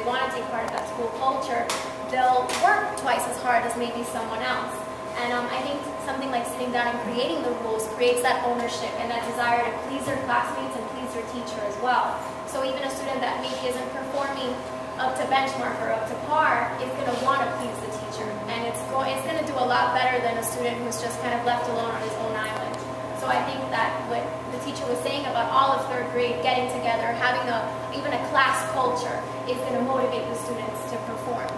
they want to take part of that school culture, they'll work twice as hard as maybe someone else. And um, I think something like sitting down and creating the rules creates that ownership and that desire to please their classmates and please their teacher as well. So even a student that maybe isn't performing up to benchmark or up to par is going to want to please the teacher. And it's, it's going to do a lot better than a student who's just kind of left alone on his own island. So I think that the teacher was saying about all of third grade getting together, having a even a class culture, is going to motivate the students to perform.